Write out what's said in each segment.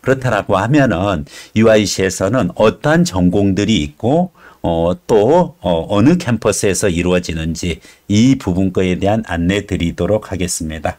그렇다라고 하면은 UIC에서는 어떠한 전공들이 있고 어, 또 어, 어느 캠퍼스에서 이루어지는지 이 부분 거에 대한 안내 드리도록 하겠습니다.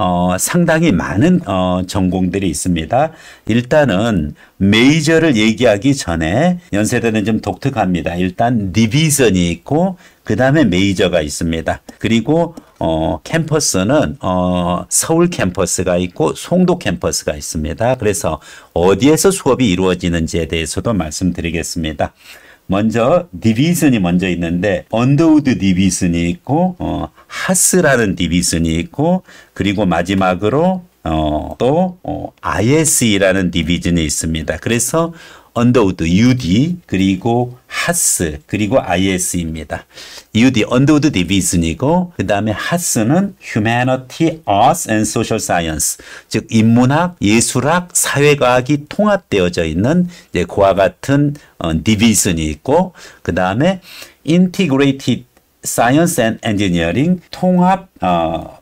어, 상당히 많은 어, 전공들이 있습니다. 일단은 메이저를 얘기하기 전에 연세대는 좀 독특합니다. 일단 디비전이 있고 그 다음에 메이저가 있습니다. 그리고 어, 캠퍼스는 어, 서울 캠퍼스가 있고 송도 캠퍼스가 있습니다. 그래서 어디에서 수업이 이루어지는지에 대해서도 말씀드리겠습니다. 먼저 division이 먼저 있는데 언더우드 division이 있고 어, HASS라는 division이 있고 그리고 마지막으로 어, 또 어, ISE라는 디비전이 있습니다. 그래서 언더우드 UD 그리고 HASS 그리고 ISE입니다. UD 언더우드 division이고 그 다음에 HASS는 Humanity, Arts and Social Science 즉 인문학, 예술학, 사회과학이 통합되어져 있는 이제 그와 같은 어, 디비전이 있고 그 다음에 Integrated Science and Engineering 통합 어,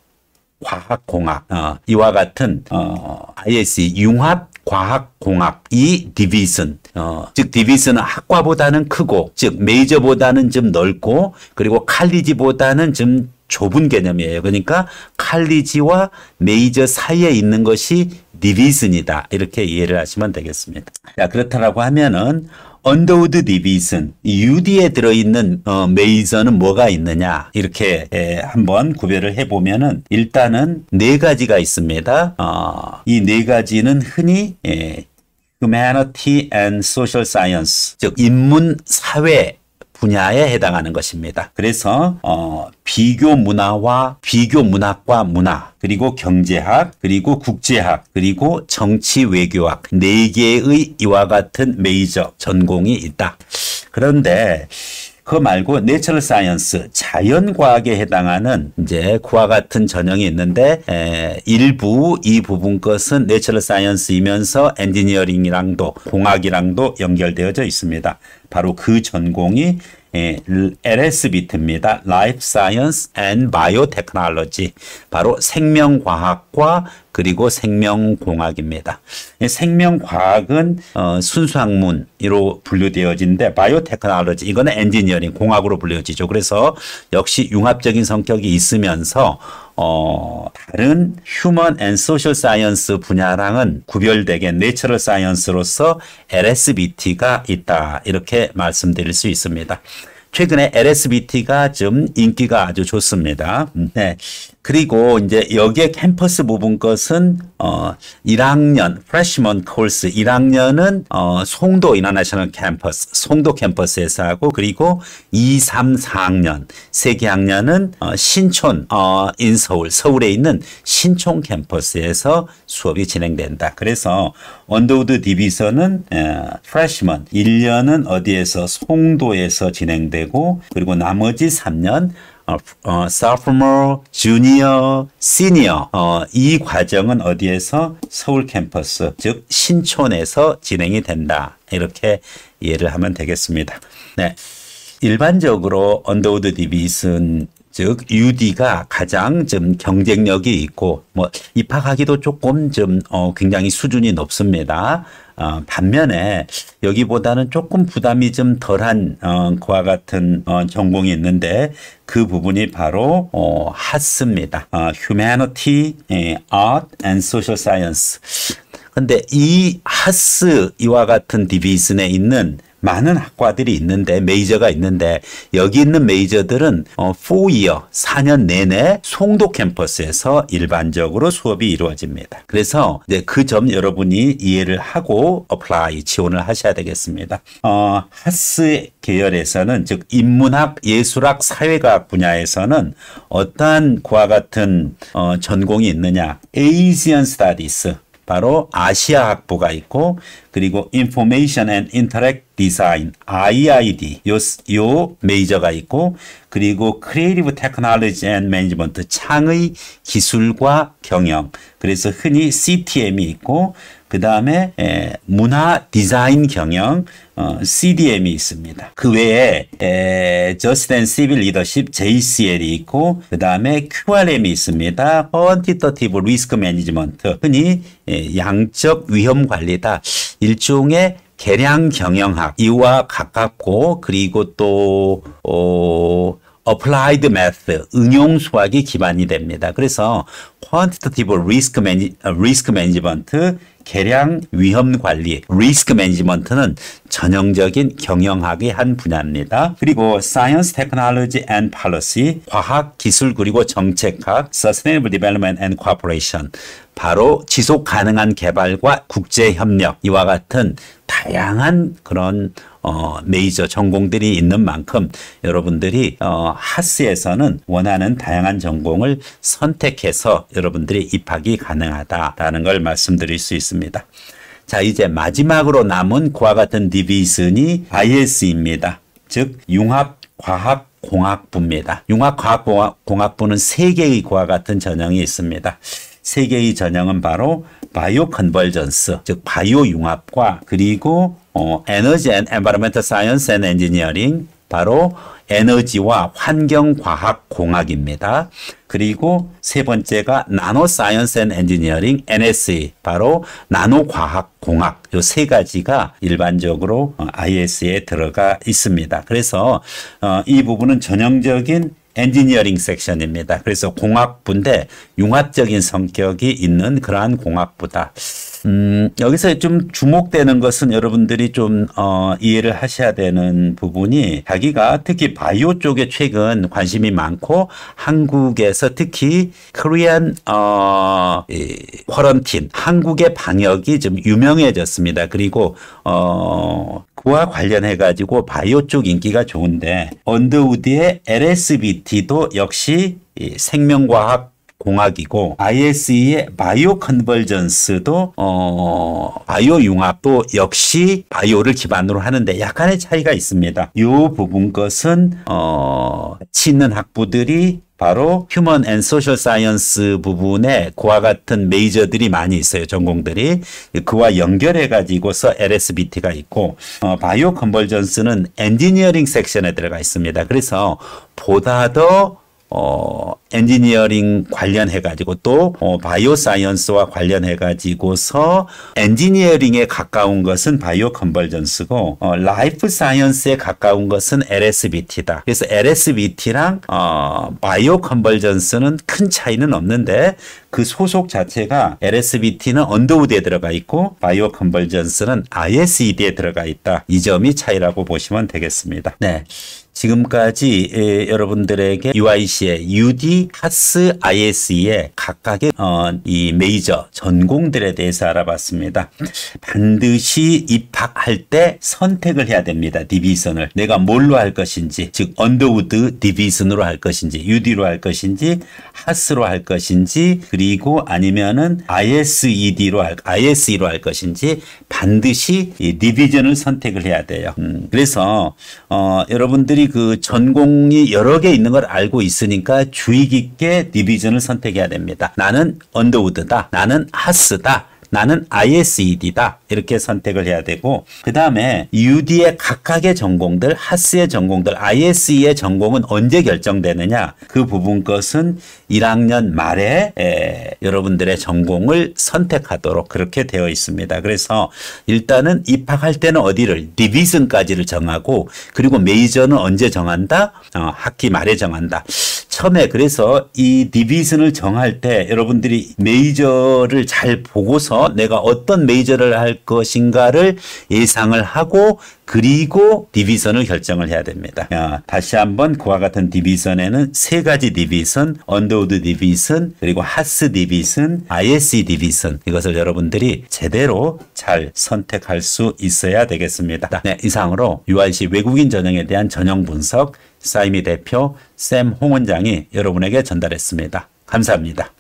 과학공학 어, 이와 같은 어, ISE 융합 과학공학 이 디비전 어, 즉 디비전은 학과보다는 크고 즉 메이저보다는 좀 넓고 그리고 칼리지보다는 좀 좁은 개념이에요. 그러니까 칼리지와 메이저 사이에 있는 것이 division이다. 이렇게 이해를 하시면 되겠습니다. 자, 그렇다라고 하면은 언더우드 division UD에 들어있는 어, major는 뭐가 있느냐 이렇게 에, 한번 구별을 해보면은 일단은 네 가지가 있습니다. 어, 이 네 가지는 흔히 에, Humanity and Social Science 즉 인문 사회 분야에 해당하는 것입니다. 그래서 어, 비교 문화와 비교 문학과 문화 그리고 경제학 그리고 국제학 그리고 정치 외교학 네 개의 이와 같은 메이저 전공이 있다. 그런데 그거 말고 natural science 자연과학에 해당하는 이제 그와 같은 전형이 있는데 에, 일부 이 부분 것은 natural science이면서 엔지니어링이랑도 공학이랑도 연결되어져 있습니다. 바로 그 전공이 예, LSBT입니다. Life Science and Biotechnology. 바로 생명과학과 그리고 생명공학입니다. 생명과학은 어, 순수학문으로 분류되어지는데 바이오테크놀로지 이거는 엔지니어링 공학으로 분류되죠. 그래서 역시 융합적인 성격이 있으면서 어, 다른 human and social science 분야랑은 구별되게 natural science로서 LSBT가 있다. 이렇게 말씀드릴 수 있습니다. 최근에 LSBT가 좀 인기가 아주 좋습니다. 네. 그리고 이제 여기에 캠퍼스 부분 것은 어 1학년 freshman course 1학년은 어 송도 International 캠퍼스 송도 캠퍼스에서 하고 그리고 2, 3, 4학년 세 개 학년은 어 신촌 어 인서울 서울에 있는 신촌 캠퍼스에서 수업이 진행된다. 그래서 언더우드 division은 freshman 1년은 어디에서? 송도에서 진행되고 그리고 나머지 3년 어, 어, sophomore, junior, senior. 어, 이 과정은 어디에서? 서울 캠퍼스 즉 신촌에서 진행이 된다. 이렇게 이해를 하면 되겠습니다. 네, 일반적으로 언더우드 division 즉 UD가 가장 좀 경쟁력이 있고 뭐 입학하기도 조금 좀 어, 굉장히 수준이 높습니다. 어, 반면에 여기보다는 조금 부담이 좀 덜한 어, 그와 같은 어, 전공이 있는데 그 부분이 바로 어, HASS입니다. 어, Humanity, 예, Art and Social Science. 근데 이 HASS 이와 같은 division에 있는 많은 학과들이 있는데 major가 있는데 여기 있는 major들은 어 4 year 4년 내내 송도 캠퍼스에서 일반적으로 수업이 이루어집니다. 그래서 이제 그 점 여러분이 이해를 하고 apply 지원을 하셔야 되겠습니다. 어 HASS 계열에서는 즉 인문학, 예술학, 사회과학 분야에서는 어떠한 그와 같은 어 전공이 있느냐? Asian Studies 바로 아시아 학부가 있고 그리고 Information and Interaction Design IID 요, 요 major가 있고 그리고 Creative Technology and Management 창의 기술과 경영 그래서 흔히 CTM이 있고 그 다음에 문화 디자인 경영 어, CDM이 있습니다. 그 외에 Just and Civil Leadership JCL이 있고 그 다음에 QRM이 있습니다. Quantitative Risk Management 흔히 에, 양적 위험 관리다. 일종의 계량 경영학 이와 가깝고 그리고 또 어, applied math 응용 수학이 기반이 됩니다. 그래서 quantitative risk, manage, risk management 계량 위험 관리, 리스크 매니지먼트는 전형적인 경영학의 한 분야입니다. 그리고 Science, Technology 과학, 기술 그리고 정책학, Sustainable Cooperation, 바로 지속 가능한 개발과 국제 협력 이와 같은 다양한 그런 어, 메이저 전공들이 있는 만큼 여러분들이 어, 하스에서는 원하는 다양한 전공을 선택해서 여러분들이 입학이 가능하다라는 걸 말씀드릴 수 있습니다. 자, 이제 마지막으로 남은 그와 같은 디비전이 IS입니다. 즉 융합 과학 공학부입니다. 융합 과학 공학부는 세 개의 그와 같은 전형이 있습니다. 세 개의 전형은 바로 Bio Convergence, 즉 바이오 융합과 그리고 어, Energy and Environment Science and Engineering 바로 에너지와 환경과학 공학입니다. 그리고 세 번째가 Nano Science and Engineering NSE 바로 나노 과학 공학 요 세 가지가 일반적으로 ISE에 들어가 있습니다. 그래서 어, 이 부분은 전형적인 엔지니어링 섹션입니다. 그래서 공학부인데 융합적인 성격이 있는 그러한 공학부다. 음, 여기서 좀 주목되는 것은 여러분들이 좀, 어, 이해를 하셔야 되는 부분이 자기가 특히 바이오 쪽에 최근 관심이 많고 한국에서 특히 코리안, 어, 이, 쿼런틴, 한국의 방역이 좀 유명해졌습니다. 그리고, 어, 그와 관련해 가지고 바이오 쪽 인기가 좋은데 언더우드의 LSBT도 역시 생명과학 공학이고 ISE의 Bio Convergence도 어 바이오 융합도 역시 바이오를 기반으로 하는데 약간의 차이가 있습니다. 이 부분 것은 어 치는 학부들이 바로 Human and Social Science 부분에 그와 같은 major들이 많이 있어요. 전공들이. 그와 연결해 가지고서 LSBT가 있고 어, Bio Convergence는 engineering section에 들어가 있습니다. 그래서 보다 더 어, 엔지니어링 관련해 가지고 또, 어, bio science와 관련해 가지고서 engineering에 가까운 것은 Bio Convergence고, 어, life science에 가까운 것은 LSBT다. 그래서 LSBT랑, 어, Bio Convergence는 큰 차이는 없는데, 그 소속 자체가 LSBT는 언더우드에 들어가 있고, Bio Convergence는 ISED에 들어가 있다. 이 점이 차이라고 보시면 되겠습니다. 네. 지금까지 여러분들에게 UIC의 UD, HASS, ISE의 각각의 어, 이 메이저 전공들에 대해서 알아봤습니다. 반드시 입학할 때 선택을 해야 됩니다. division을 내가 뭘로 할 것인지 즉 언더우드 division으로 할 것인지 UD로 할 것인지 하스로 할 것인지 그리고 아니면은 ISED로 할 ISE로 할 것인지 반드시 이 디비전을 선택을 해야 돼요. 음, 그래서 어, 여러분들이 그 전공이 여러 개 있는 걸 알고 있으니까 주의 깊게 디비전을 선택해야 됩니다. 나는 언더우드다. 나는 하스다. 나는 ISED다. 이렇게 선택을 해야 되고 그 다음에 UD의 각각의 전공들, 하스의 전공들, ISE의 전공은 언제 결정되느냐 그 부분 것은 1학년 말에 에, 여러분들의 전공을 선택하도록 그렇게 되어 있습니다. 그래서 일단은 입학할 때는 어디를 division까지를 정하고 그리고 major는 언제 정한다? 어, 학기 말에 정한다. 처음에 그래서 이 division을 정할 때 여러분들이 major를 잘 보고서 내가 어떤 major를 할 것인가를 예상을 하고 그리고 division을 결정을 해야 됩니다. 야, 다시 한번 그와 같은 division에는 세 가지 division, 언더우드 division, 그리고 HASS division, ISE division 이것을 여러분들이 제대로 잘 선택할 수 있어야 되겠습니다. 네, 이상으로 UIC 외국인 전형에 대한 전형 분석 사이미 대표 샘 홍원장이 여러분에게 전달했습니다. 감사합니다.